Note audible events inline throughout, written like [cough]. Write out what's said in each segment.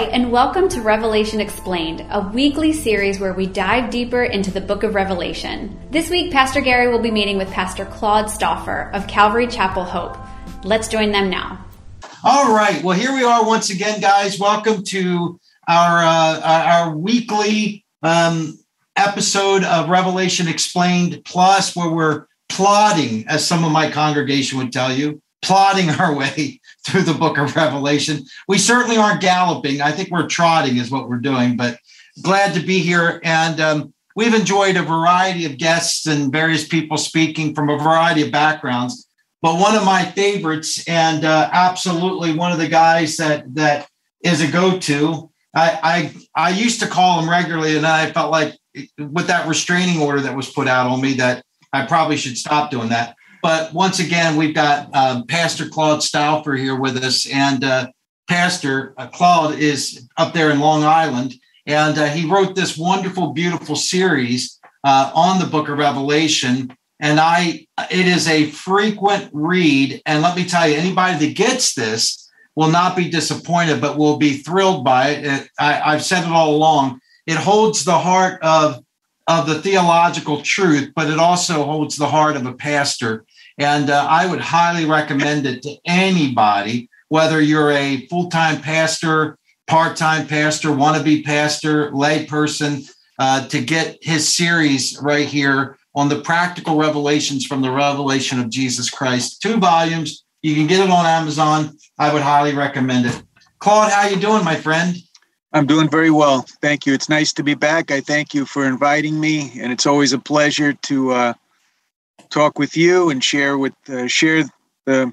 Hi, and welcome to Revelation Explained, a weekly series where we dive deeper into the book of Revelation. This week, Pastor Gary will be meeting with Pastor Claude Stauffer of Calvary Chapel Hope. Let's join them now. All right. Well, here we are once again, guys. Welcome to our uh, our weekly um, episode of Revelation Explained Plus, where we're plotting, as some of my congregation would tell you, plotting our [laughs] way through the book of Revelation. We certainly aren't galloping. I think we're trotting, is what we're doing, but glad to be here. And um, we've enjoyed a variety of guests and various people speaking from a variety of backgrounds. But one of my favorites, and uh, absolutely one of the guys that that is a go-to. I, I I used to call him regularly, and I felt like with that restraining order that was put out on me that I probably should stop doing that. But once again, we've got um, Pastor Claude Stauffer here with us, and uh, Pastor uh, Claude is up there in Long Island, and uh, he wrote this wonderful, beautiful series uh, on the Book of Revelation. And I, it is a frequent read, and let me tell you, anybody that gets this will not be disappointed, but will be thrilled by it. it I, I've said it all along. It holds the heart of of the theological truth, but it also holds the heart of a pastor. And uh, I would highly recommend it to anybody, whether you're a full time pastor, part time pastor, wannabe pastor, lay person, uh, to get his series right here on the practical revelations from the revelation of Jesus Christ. Two volumes. You can get it on Amazon. I would highly recommend it. Claude, how you doing, my friend? I'm doing very well. Thank you. It's nice to be back. I thank you for inviting me, and it's always a pleasure to uh, talk with you and share with uh, share the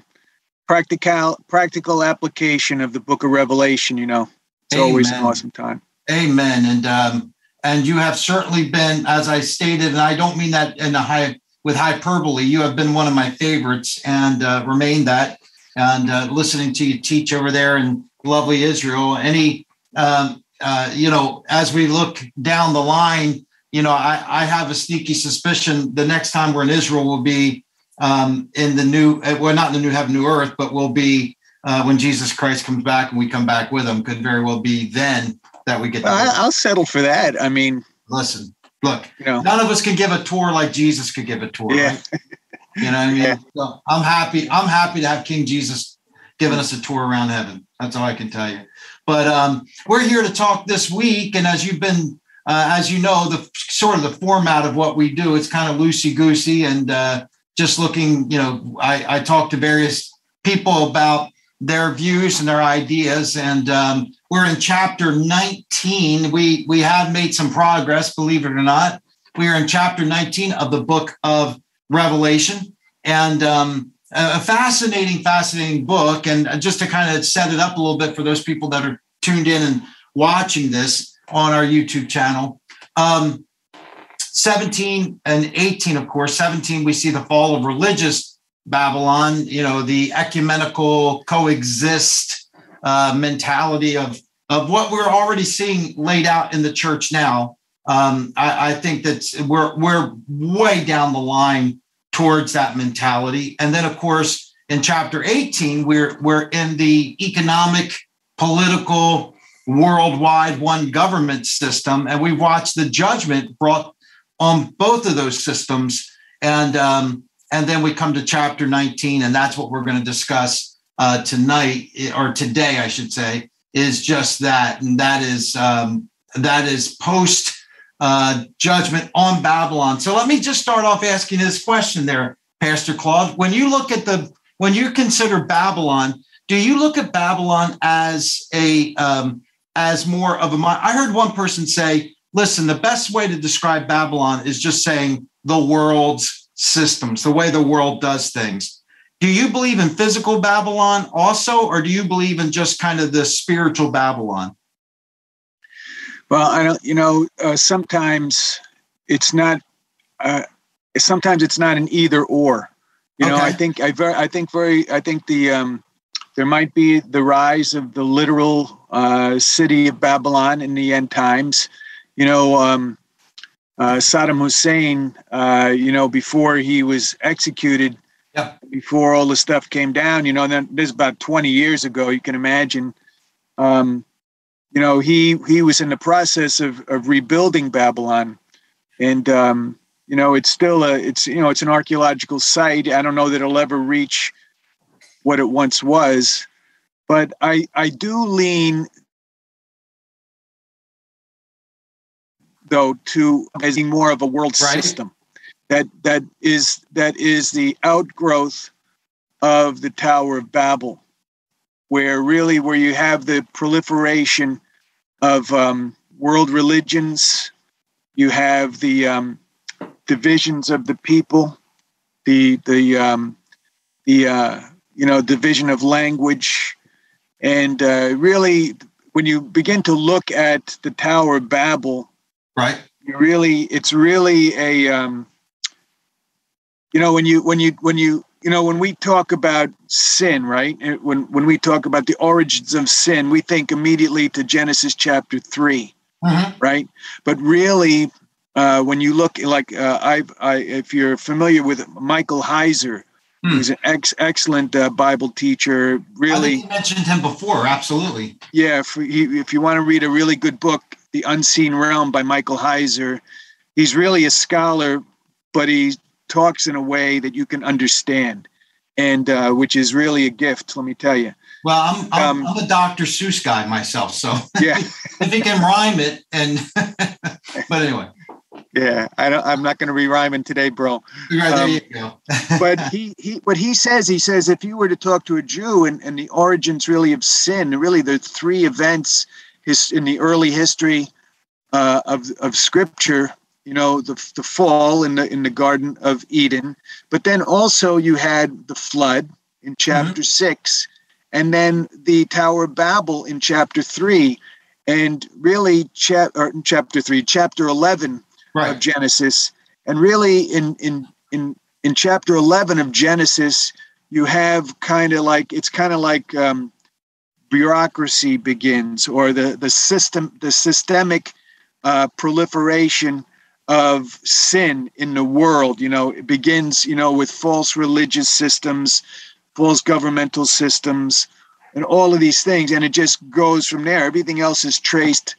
practical practical application of the Book of Revelation. You know, it's Amen. always an awesome time. Amen. And um, and you have certainly been, as I stated, and I don't mean that in a high with hyperbole. You have been one of my favorites, and uh, remain that. And uh, listening to you teach over there in lovely Israel, any um, uh, you know, as we look down the line, you know, I, I have a sneaky suspicion the next time we're in Israel will be um, in the new, uh, well, not in the new heaven, new earth, but will be uh, when Jesus Christ comes back and we come back with him. Could very well be then that we get. Well, I'll settle for that. I mean, listen, look, you know, none of us can give a tour like Jesus could give a tour. Yeah. Right? You know, what I mean, yeah. so I'm happy. I'm happy to have King Jesus giving us a tour around heaven. That's all I can tell you. But um, we're here to talk this week, and as you've been, uh, as you know, the sort of the format of what we do, it's kind of loosey goosey and uh, just looking. You know, I, I talk to various people about their views and their ideas, and um, we're in chapter 19. We we have made some progress, believe it or not. We are in chapter 19 of the book of Revelation, and um, a fascinating, fascinating book. And just to kind of set it up a little bit for those people that are tuned in and watching this on our YouTube channel. Um, 17 and 18, of course, 17, we see the fall of religious Babylon, you know, the ecumenical coexist uh, mentality of, of what we're already seeing laid out in the church now. Um, I, I think that we're, we're way down the line towards that mentality. And then, of course, in chapter 18, we're, we're in the economic, political, worldwide one government system. And we watched the judgment brought on both of those systems. And, um, and then we come to chapter 19, and that's what we're going to discuss uh, tonight, or today, I should say, is just that. And that is, um, that is post uh, judgment on Babylon. So let me just start off asking this question there, Pastor Claude. When you look at the, when you consider Babylon, do you look at Babylon as a, um, as more of a, I heard one person say, listen, the best way to describe Babylon is just saying the world's systems, the way the world does things. Do you believe in physical Babylon also, or do you believe in just kind of the spiritual Babylon? Well, I don't. You know, uh, sometimes it's not. Uh, sometimes it's not an either or. You okay. know, I think I very, I think very, I think the um, there might be the rise of the literal uh, city of Babylon in the end times. You know, um, uh, Saddam Hussein. Uh, you know, before he was executed, yeah. before all the stuff came down. You know, then this is about twenty years ago. You can imagine. Um, you know, he he was in the process of of rebuilding Babylon, and um, you know, it's still a it's you know it's an archaeological site. I don't know that it'll ever reach what it once was, but I I do lean though to as being more of a world right. system that that is that is the outgrowth of the Tower of Babel, where really where you have the proliferation of um, world religions, you have the um, divisions of the people, the the um, the uh, you know division of language, and uh, really when you begin to look at the Tower of Babel, right? You Really, it's really a um, you know when you when you when you you know when we talk about sin right when when we talk about the origins of sin we think immediately to genesis chapter 3 mm-hmm. right but really uh, when you look like uh, I, I, if you're familiar with Michael Heiser, hmm. who's an ex, excellent uh, Bible teacher, really mentioned him before. Absolutely. Yeah, if, if you want to read a really good book, The Unseen Realm by Michael Heiser, he's really a scholar, but he talks in a way that you can understand, and uh, which is really a gift. Let me tell you. Well, I'm I'm, um, I'm a Dr. Seuss guy myself, so yeah, [laughs] if he can rhyme it, and [laughs] but anyway. Yeah, I don't, I'm not going to be rhyming today, bro. Right, there um, you go. [laughs] but he, he, what he says, he says, if you were to talk to a Jew and, and the origins really of sin, really the three events his, in the early history uh, of of Scripture, you know, the the fall in the in the Garden of Eden, but then also you had the flood in chapter mm-hmm. six, and then the Tower of Babel in chapter three, and really, chap or chapter three, chapter eleven right. of Genesis. And really, in in in in chapter eleven of Genesis, you have kind of like it's kind of like um, bureaucracy begins, or the the system the systemic uh, proliferation of sin in the world. You know, it begins you know with false religious systems, false governmental systems, and all of these things, and it just goes from there. Everything else is traced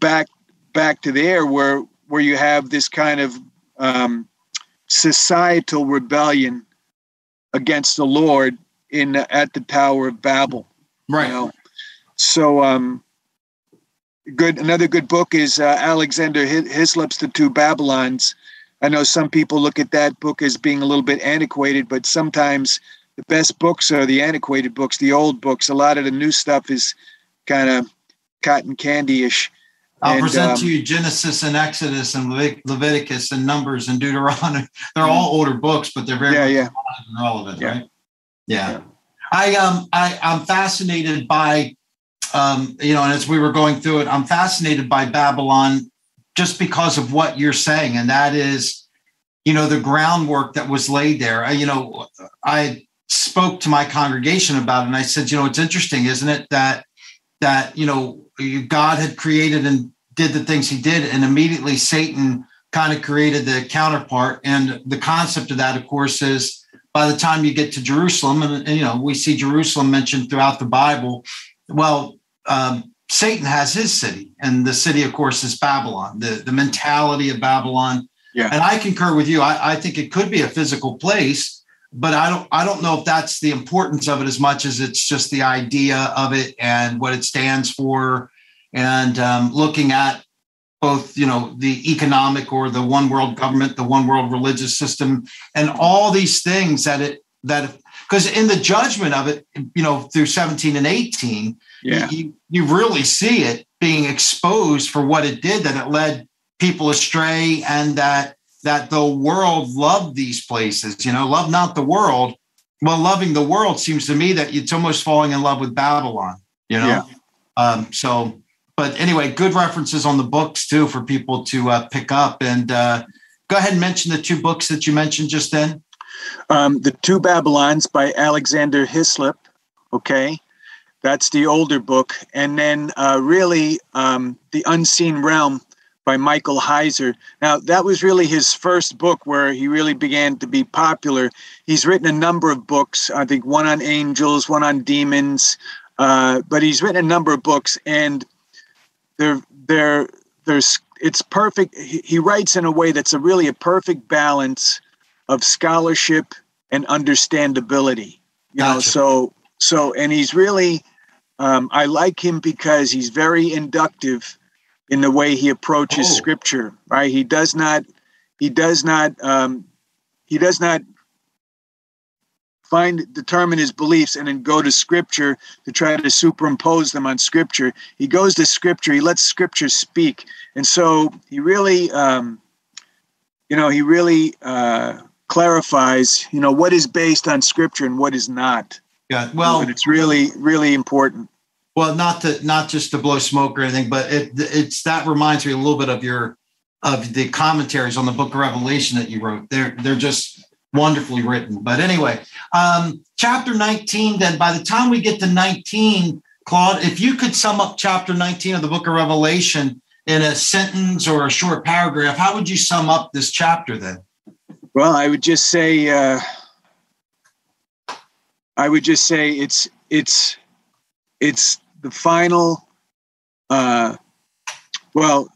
back back to there where where you have this kind of um, societal rebellion against the Lord in at the Tower of Babel. Right. You know? So, um, good. Another good book is uh, Alexander Hislop's The Two Babylons. I know some people look at that book as being a little bit antiquated, but sometimes the best books are the antiquated books, the old books. A lot of the new stuff is kind of cotton candy ish. I'll and, present um, to you Genesis and Exodus and Leviticus and Numbers and Deuteronomy. [laughs] They're all older books, but they're very yeah, yeah. relevant, yeah. right? Yeah. yeah. I um I I'm fascinated by um you know, and as we were going through it, I'm fascinated by Babylon just because of what you're saying, and that is, you know, the groundwork that was laid there. I, you know, I spoke to my congregation about it, and I said, you know, it's interesting, isn't it, that that you know God had created and did the things he did, and immediately Satan kind of created the counterpart. And the concept of that, of course, is by the time you get to Jerusalem, and, and you know, we see Jerusalem mentioned throughout the Bible. Well, um, Satan has his city, and the city, of course, is Babylon. The the mentality of Babylon. Yeah. And I concur with you. I, I think it could be a physical place, but I don't I don't know if that's the importance of it as much as it's just the idea of it and what it stands for, and um, looking at both you know the economic or the one world government, the one world religious system, and all these things that it that because in the judgment of it, you know, through 17 and 18, yeah. you, you really see it being exposed for what it did, that it led people astray and that that the world loved these places, you know, love not the world. Well, loving the world seems to me that it's almost falling in love with Babylon, you know? Yeah. Um, so, but anyway, good references on the books too for people to uh, pick up. And uh, go ahead and mention the two books that you mentioned just then. Um, the Two Babylons by Alexander Hislop. Okay. That's the older book. And then uh, really um, The Unseen Realm by Michael Heiser. Now, that was really his first book where he really began to be popular. He's written a number of books, I think one on angels, one on demons, uh, but he's written a number of books. And they're they're there's it's perfect. He, he writes in a way that's a really a perfect balance of scholarship and understandability. You gotcha. know, so so and he's really um, I like him because he's very inductive in the way he approaches oh. scripture. Right, he does not he does not um, he does not find determine his beliefs and then go to scripture to try to superimpose them on scripture. He goes to scripture. He lets scripture speak. And so he really um, you know he really uh, clarifies you know what is based on scripture and what is not. Yeah well and it's really really important. Well not to not just to blow smoke or anything but it it's that reminds me a little bit of your of the commentaries on the book of revelation that you wrote. They're they're just wonderfully written. But anyway, um, chapter 19, then by the time we get to 19, Claude, if you could sum up chapter 19 of the book of Revelation in a sentence or a short paragraph, how would you sum up this chapter then? Well, I would just say, uh, I would just say it's it's it's the final. Uh, well,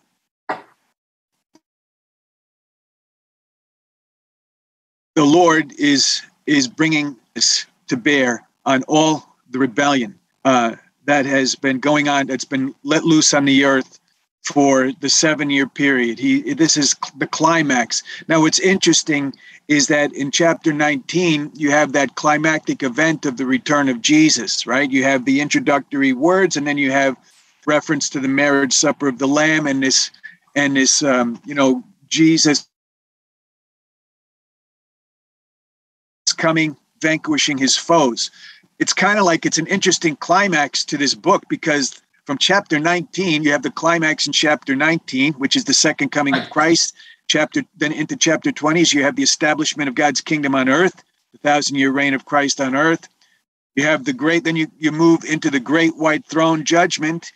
the Lord is is bringing this to bear on all the rebellion uh, that has been going on, that's been let loose on the earth for the seven year period. He this is the climax. Now, what's interesting is that in chapter 19, you have that climactic event of the return of Jesus, right? You have the introductory words, and then you have reference to the marriage supper of the Lamb and this and this um, you know Jesus coming, vanquishing his foes. It's kind of like it's an interesting climax to this book because from chapter 19, you have the climax in chapter 19, which is the second coming of Christ. Chapter then into chapter 20s, you have the establishment of God's kingdom on earth, the thousand year reign of Christ on earth. You have the great, then you, you move into the great white throne judgment,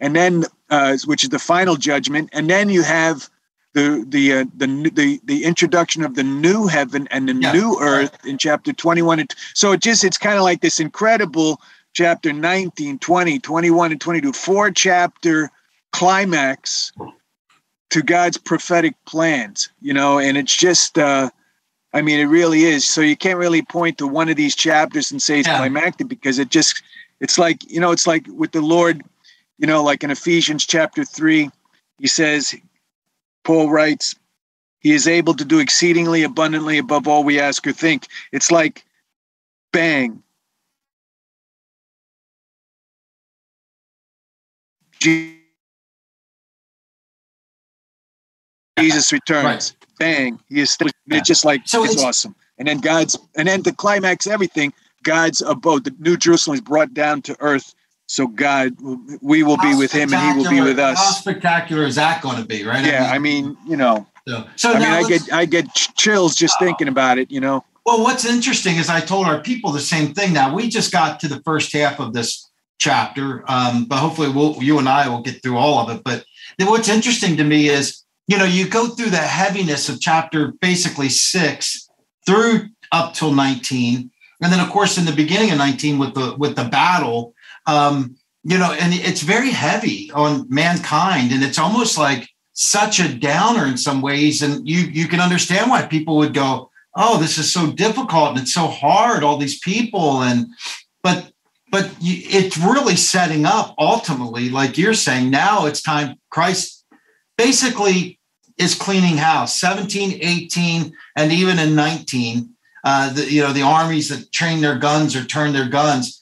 and then uh, which is the final judgment, and then you have the the uh, the the the introduction of the new heaven and the yeah. new earth in chapter 21 so it just it's kind of like this incredible chapter 19 20 21 and 22 four chapter climax to god's prophetic plans you know and it's just uh i mean it really is so you can't really point to one of these chapters and say it's yeah. climactic because it just it's like you know it's like with the lord you know like in ephesians chapter 3 he says Paul writes, He is able to do exceedingly abundantly above all we ask or think. It's like bang. Jesus returns. Right. Bang. He is still, it's just like so it's, it's awesome. And then God's and then to climax everything, God's abode, the New Jerusalem is brought down to earth so God, we will be with him, and He will be with us. How spectacular is that going to be, right? Yeah, I mean, I mean you know, so, so I mean, I get I get chills just thinking about it. You know. Well, what's interesting is I told our people the same thing. Now we just got to the first half of this chapter, um, but hopefully, we'll you and I will get through all of it. But what's interesting to me is, you know, you go through the heaviness of chapter basically six through up till nineteen, and then of course in the beginning of nineteen with the with the battle um, you know, and it's very heavy on mankind, and it's almost like such a downer in some ways. And you you can understand why people would go, "Oh, this is so difficult and it's so hard." All these people, and but but it's really setting up ultimately, like you're saying. Now it's time. Christ basically is cleaning house 17 18 and even in 19 uh, the, you know the armies that train their guns or turn their guns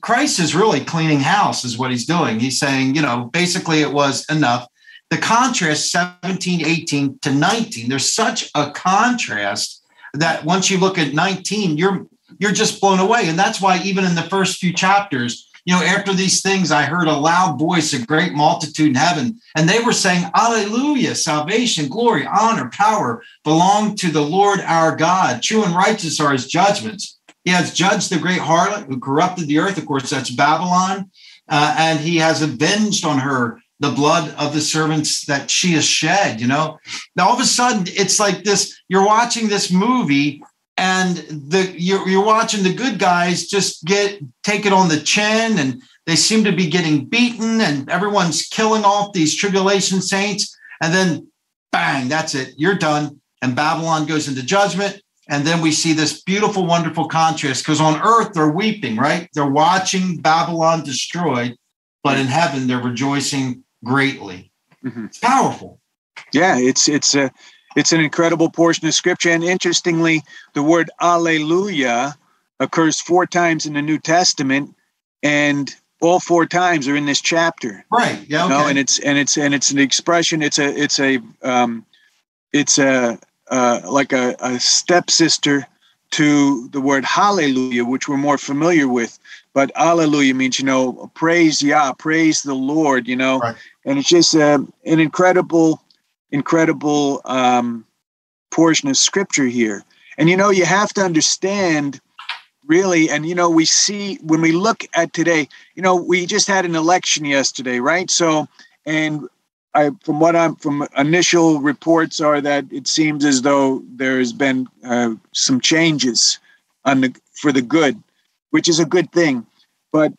Christ is really cleaning house, is what he's doing. He's saying, you know, basically it was enough. The contrast 17, 18 to 19, there's such a contrast that once you look at 19, you're you're just blown away. And that's why even in the first few chapters, you know, after these things, I heard a loud voice, a great multitude in heaven, and they were saying, Alleluia, salvation, glory, honor, power belong to the Lord our God. True and righteous are his judgments. He has judged the great harlot who corrupted the earth. Of course, that's Babylon. Uh, and he has avenged on her the blood of the servants that she has shed, you know? Now, all of a sudden, it's like this you're watching this movie and the you're, you're watching the good guys just get take it on the chin and they seem to be getting beaten and everyone's killing off these tribulation saints. And then bang, that's it. You're done. And Babylon goes into judgment. And then we see this beautiful, wonderful contrast because on earth they're weeping, right? They're watching Babylon destroyed, but in heaven they're rejoicing greatly. Mm-hmm. It's powerful. Yeah, it's it's a it's an incredible portion of scripture. And interestingly, the word Alleluia occurs four times in the New Testament, and all four times are in this chapter. Right. Yeah. Okay. You know? And it's and it's and it's an expression. It's a it's a um, it's a uh, like a, a stepsister to the word hallelujah, which we're more familiar with. But hallelujah means, you know, praise Yah, praise the Lord, you know, right. and it's just uh, an incredible, incredible um, portion of scripture here. And, you know, you have to understand really, and, you know, we see when we look at today, you know, we just had an election yesterday, right? So, and I, from what I'm from initial reports are that it seems as though there's been uh, some changes on the for the good, which is a good thing. But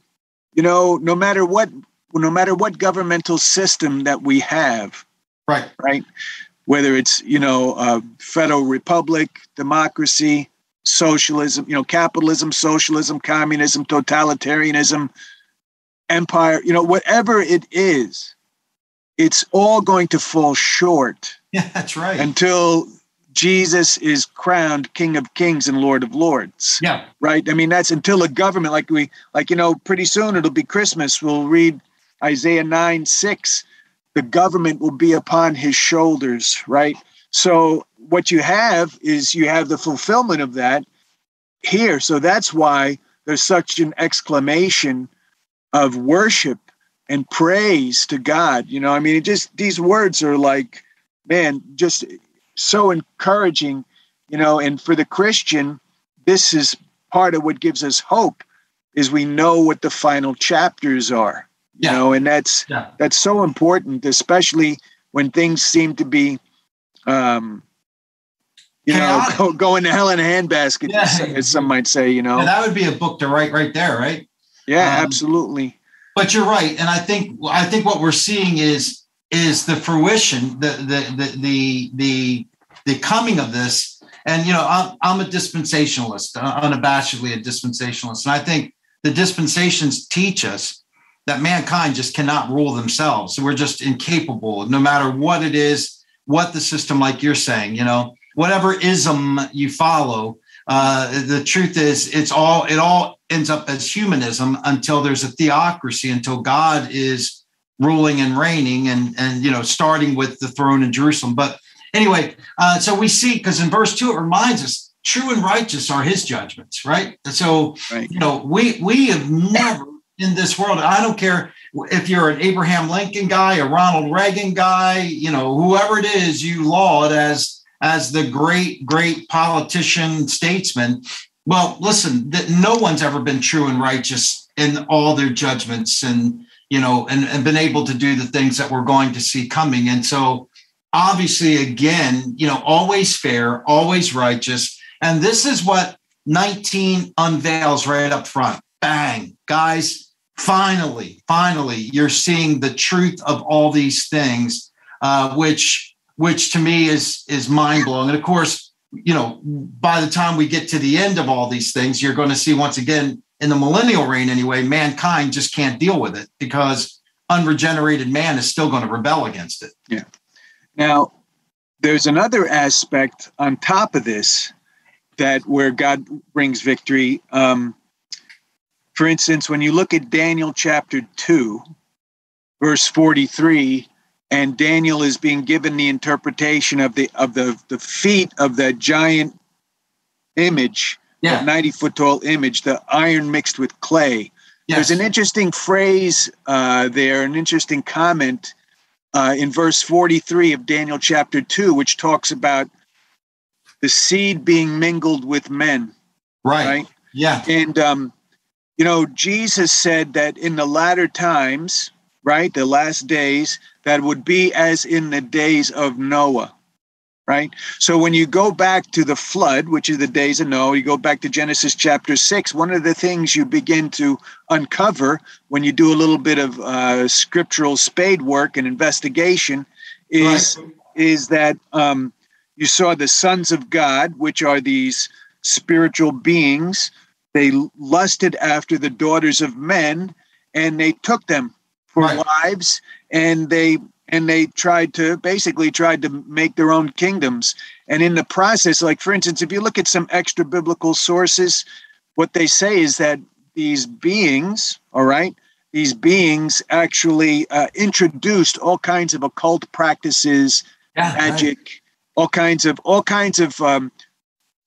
you know, no matter what, no matter what governmental system that we have, right, right, whether it's you know a federal republic, democracy, socialism, you know, capitalism, socialism, communism, totalitarianism, empire, you know, whatever it is it's all going to fall short. [laughs] Yeah, that's right. Until Jesus is crowned King of Kings and Lord of Lords. Yeah. Right? I mean, that's until a government like we like, you know, pretty soon it'll be Christmas. We'll read Isaiah 9, 6. The government will be upon his shoulders, right? So what you have is you have the fulfillment of that here. So that's why there's such an exclamation of worship and praise to God. You know, I mean, it just these words are like, man, just so encouraging, you know, and for the Christian, this is part of what gives us hope is we know what the final chapters are. You yeah. know, and that's yeah. that's so important, especially when things seem to be um you Chaotic. know, go, going to hell in a handbasket, yeah. as some might say, you know. That would be a book to write right there, right? Yeah, um, absolutely but you're right, and I think I think what we're seeing is is the fruition, the the the the the, the coming of this. And you know, I'm, I'm a dispensationalist, uh, unabashedly a dispensationalist, and I think the dispensations teach us that mankind just cannot rule themselves. We're just incapable, no matter what it is, what the system, like you're saying, you know, whatever ism you follow. Uh, the truth is, it's all it all ends up as humanism until there's a theocracy, until God is ruling and reigning, and and you know, starting with the throne in Jerusalem. But anyway, uh, so we see because in verse two it reminds us, true and righteous are His judgments, right? So right. you know, we we have never in this world. I don't care if you're an Abraham Lincoln guy, a Ronald Reagan guy, you know, whoever it is, you laud as as the great, great politician, statesman. Well, listen, no one's ever been true and righteous in all their judgments and, you know, and, and been able to do the things that we're going to see coming. And so, obviously, again, you know, always fair, always righteous. And this is what 19 unveils right up front. Bang, guys, finally, finally, you're seeing the truth of all these things, uh, which, which to me is is mind blowing. And of course, you know, by the time we get to the end of all these things, you're going to see once again in the millennial reign anyway, mankind just can't deal with it because unregenerated man is still going to rebel against it. Yeah. Now, there's another aspect on top of this that where God brings victory. Um, for instance, when you look at Daniel chapter 2, verse 43, and Daniel is being given the interpretation of the of the the feet of that giant image, yeah. 90 foot tall image, the iron mixed with clay. Yes. There's an interesting phrase uh, there, an interesting comment uh, in verse 43 of Daniel chapter 2, which talks about the seed being mingled with men. Right. right? Yeah. And, um, you know, Jesus said that in the latter times, right, the last days, that would be as in the days of Noah. right? So when you go back to the flood, which is the days of Noah, you go back to Genesis chapter six, one of the things you begin to uncover when you do a little bit of uh, scriptural spade work and investigation is, right. is that um, you saw the sons of God, which are these spiritual beings. They lusted after the daughters of men and they took them for right. wives and they and they tried to basically tried to make their own kingdoms and in the process like for instance if you look at some extra biblical sources what they say is that these beings all right these beings actually uh, introduced all kinds of occult practices yeah, magic right. all kinds of all kinds of um,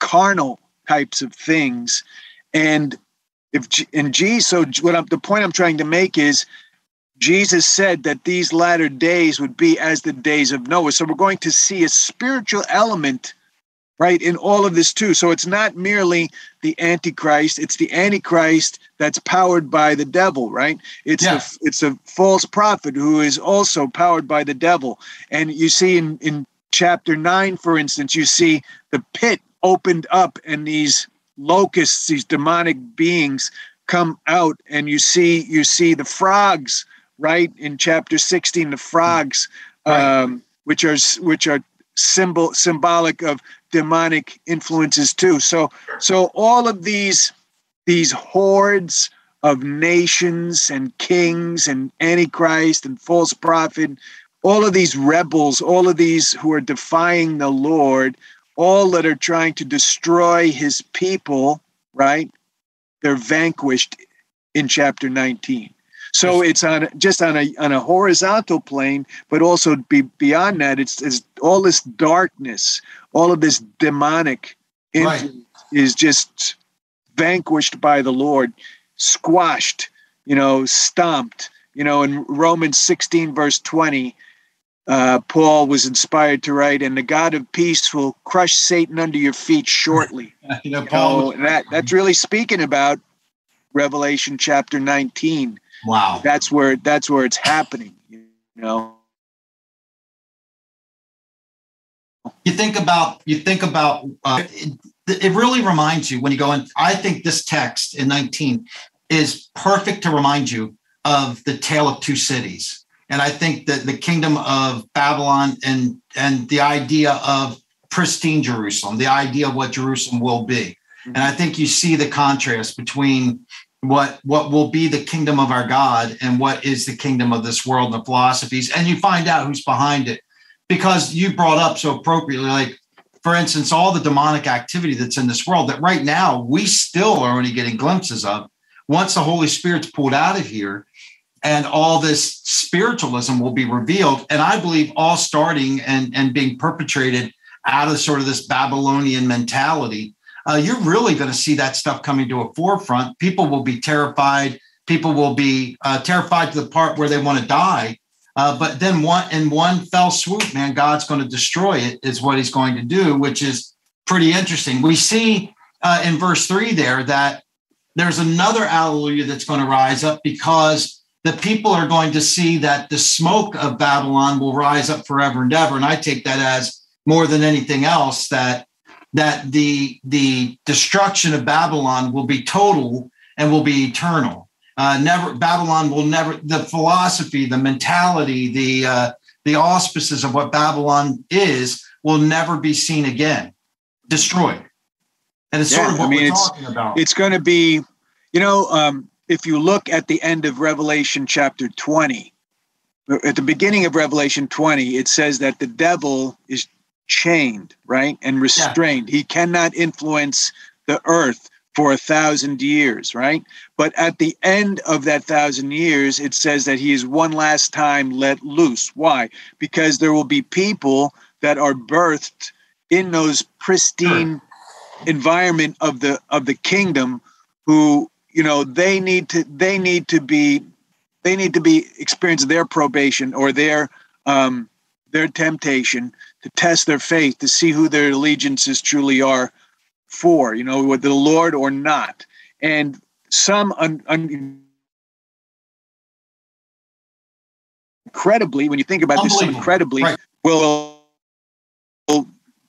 carnal types of things and if and G, so what I'm the point I'm trying to make is Jesus said that these latter days would be as the days of Noah. So we're going to see a spiritual element, right, in all of this too. So it's not merely the Antichrist, it's the Antichrist that's powered by the devil, right? It's yeah. a it's a false prophet who is also powered by the devil. And you see in, in chapter nine, for instance, you see the pit opened up and these locusts, these demonic beings come out and you see you see the frogs right in chapter 16 the frogs right. um, which are which are symbol symbolic of demonic influences too so so all of these these hordes of nations and kings and antichrist and false prophet all of these rebels all of these who are defying the lord all that are trying to destroy his people right they're vanquished in chapter 19 so it's on just on a on a horizontal plane, but also be, beyond that, it's, it's all this darkness, all of this demonic right. is just vanquished by the Lord, squashed, you know, stomped. You know, in Romans 16, verse 20, uh, Paul was inspired to write, and the God of peace will crush Satan under your feet shortly. [laughs] you know, Paul, you know, that, that's really speaking about Revelation chapter 19 Wow. That's where that's where it's happening, you know. You think about you think about uh, it, it really reminds you when you go in I think this text in 19 is perfect to remind you of the tale of two cities. And I think that the kingdom of Babylon and and the idea of pristine Jerusalem, the idea of what Jerusalem will be. And I think you see the contrast between what what will be the kingdom of our God and what is the kingdom of this world and the philosophies, and you find out who's behind it. Because you brought up so appropriately, like for instance, all the demonic activity that's in this world that right now we still are only getting glimpses of. Once the Holy Spirit's pulled out of here, and all this spiritualism will be revealed, and I believe all starting and, and being perpetrated out of sort of this Babylonian mentality uh, you're really going to see that stuff coming to a forefront. People will be terrified. People will be uh, terrified to the part where they want to die. Uh, but then one in one fell swoop, man, God's going to destroy it. Is what He's going to do, which is pretty interesting. We see uh, in verse three there that there's another alleluia that's going to rise up because the people are going to see that the smoke of Babylon will rise up forever and ever. And I take that as more than anything else that that the the destruction of Babylon will be total and will be eternal. Uh, never Babylon will never the philosophy, the mentality, the uh, the auspices of what Babylon is will never be seen again, destroyed. And it's yeah, sort of what I mean, we're talking about. It's going to be, you know, um, if you look at the end of Revelation chapter 20, at the beginning of Revelation 20, it says that the devil is chained, right? And restrained. Yeah. He cannot influence the earth for a thousand years, right? But at the end of that thousand years, it says that he is one last time let loose. Why? Because there will be people that are birthed in those pristine sure. environment of the of the kingdom who you know they need to they need to be they need to be experience their probation or their um their temptation to test their faith, to see who their allegiances truly are for, you know, with the Lord or not. And some un, un, incredibly, when you think about this, some incredibly right. will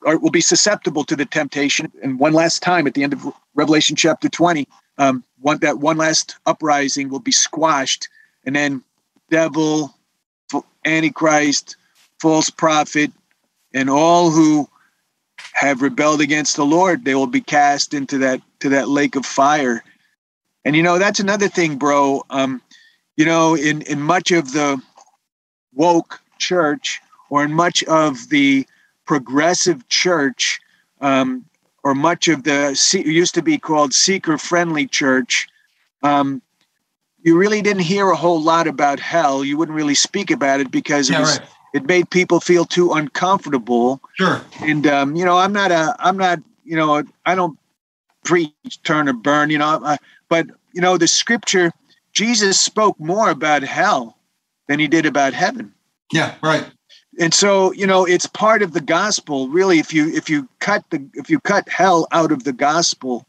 are, will be susceptible to the temptation. And one last time at the end of Revelation chapter 20, um, one, that one last uprising will be squashed. And then devil, antichrist, false prophet, and all who have rebelled against the Lord, they will be cast into that to that lake of fire. And you know, that's another thing, bro. Um, you know, in in much of the woke church or in much of the progressive church, um, or much of the used to be called seeker friendly church, um, you really didn't hear a whole lot about hell. You wouldn't really speak about it because it was right it made people feel too uncomfortable. Sure. And um, you know, I'm not a, I'm not, you know, I don't preach, turn or burn, you know, uh, but you know, the scripture, Jesus spoke more about hell than he did about heaven. Yeah, right. And so, you know, it's part of the gospel. Really, if you if you cut the if you cut hell out of the gospel,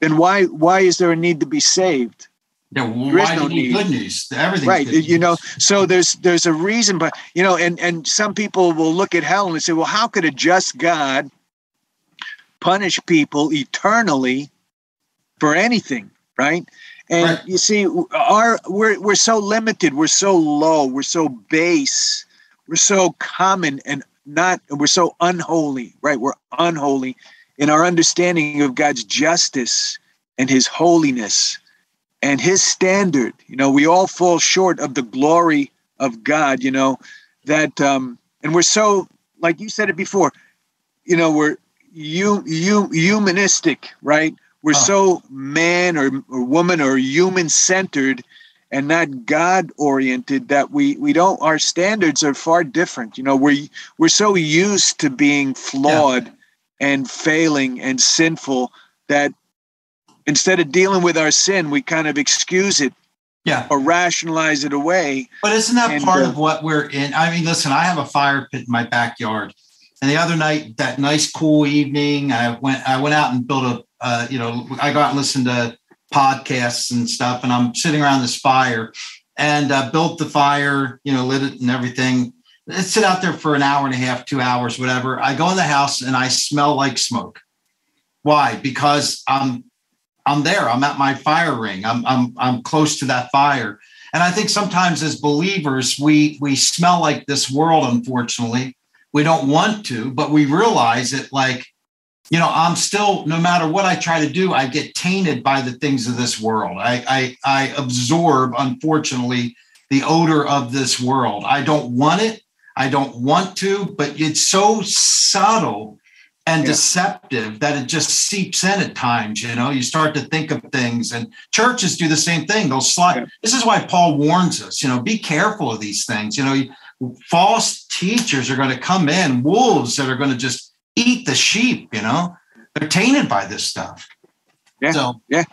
then why why is there a need to be saved? Yeah, well, why do you need good news? Everything right. You know, so there's there's a reason, but you know, and and some people will look at hell and say, well, how could a just God punish people eternally for anything, right? And right. you see, our we're we're so limited, we're so low, we're so base, we're so common and not we're so unholy, right? We're unholy in our understanding of God's justice and his holiness and his standard you know we all fall short of the glory of god you know that um and we're so like you said it before you know we're you you humanistic right we're oh. so man or, or woman or human centered and not god oriented that we we don't our standards are far different you know we're we're so used to being flawed yeah. and failing and sinful that instead of dealing with our sin, we kind of excuse it yeah. or rationalize it away. But isn't that and, part uh, of what we're in? I mean listen i have a fire pit in my backyard. And the other night that nice cool evening i went i went out and built a uh, you know i got and listened to podcasts and stuff and i'm sitting around this fire and uh, built the fire you know lit it and everything. It sit out there for an hour and a half two hours whatever. I go in the house and i smell like smoke. Why? Because i'm I'm there. I'm at my fire ring. I'm I'm I'm close to that fire. And I think sometimes as believers, we we smell like this world, unfortunately. We don't want to, but we realize it like, you know, I'm still, no matter what I try to do, I get tainted by the things of this world. I I, I absorb, unfortunately, the odor of this world. I don't want it. I don't want to, but it's so subtle and yeah. deceptive that it just seeps in at times. You know, you start to think of things, and churches do the same thing. They'll slide. Yeah. This is why Paul warns us. You know, be careful of these things. You know, false teachers are going to come in, wolves that are going to just eat the sheep. You know, they're tainted by this stuff. Yeah. So, yeah.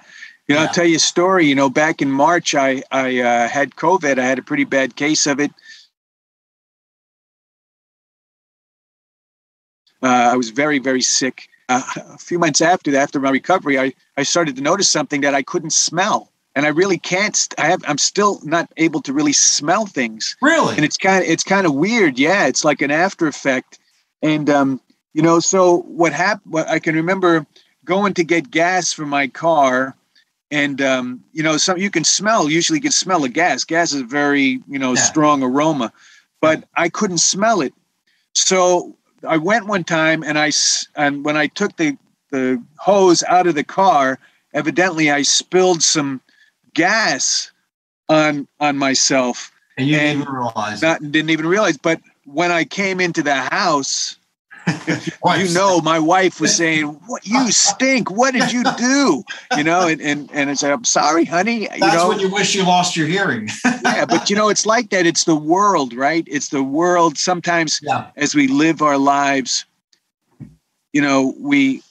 You know, yeah. I'll tell you a story. You know, back in March, I I uh, had COVID. I had a pretty bad case of it. Uh, I was very, very sick. Uh, a few months after that, after my recovery, I, I started to notice something that I couldn't smell. And I really can't. I have. I'm still not able to really smell things. Really. And it's kind of. It's kind of weird. Yeah. It's like an after effect. And um, you know, so what happened? What I can remember going to get gas for my car, and um, you know, some you can smell. Usually, you can smell a gas. Gas is a very you know yeah. strong aroma, but I couldn't smell it. So I went one time and I and when I took the the hose out of the car, evidently I spilled some gas on on myself. And you and didn't even realize not, didn't even realize. But when I came into the house, [laughs] you know, my wife was saying, "What you stink? What did you do?" You know, and and and I said, "I'm sorry, honey." That's you know, when you wish you lost your hearing. [laughs] yeah, but you know, it's like that. It's the world, right? It's the world. Sometimes, yeah. as we live our lives, you know, we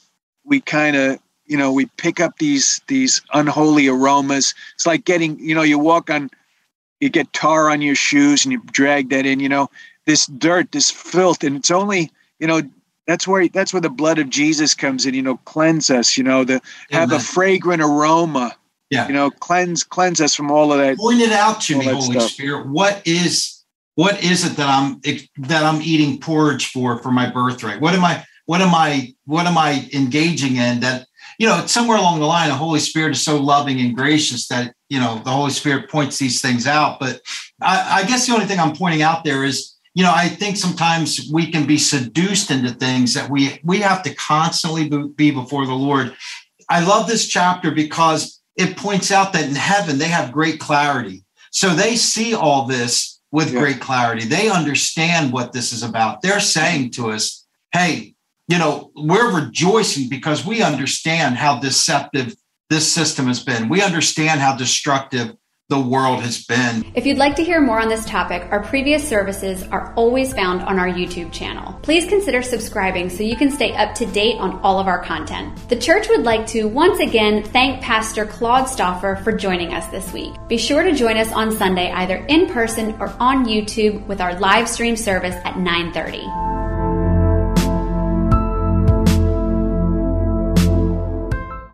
we kind of you know we pick up these these unholy aromas. It's like getting you know you walk on, you get tar on your shoes and you drag that in. You know, this dirt, this filth, and it's only you know that's where that's where the blood of jesus comes in you know cleanse us you know the have a fragrant aroma yeah you know cleanse cleanse us from all of that point it out to me holy stuff. spirit what is what is it that i'm that i'm eating porridge for for my birthright what am i what am I what am I engaging in that you know somewhere along the line the Holy Spirit is so loving and gracious that you know the Holy Spirit points these things out. But I, I guess the only thing I'm pointing out there is you know I think sometimes we can be seduced into things that we we have to constantly be before the Lord. I love this chapter because it points out that in heaven they have great clarity. So they see all this with yeah. great clarity. They understand what this is about. They're saying to us, hey, you know, we're rejoicing because we understand how deceptive this system has been. We understand how destructive the world has been. If you'd like to hear more on this topic, our previous services are always found on our YouTube channel. Please consider subscribing so you can stay up to date on all of our content. The church would like to once again thank Pastor Claude Stauffer for joining us this week. Be sure to join us on Sunday either in person or on YouTube with our live stream service at 9:30.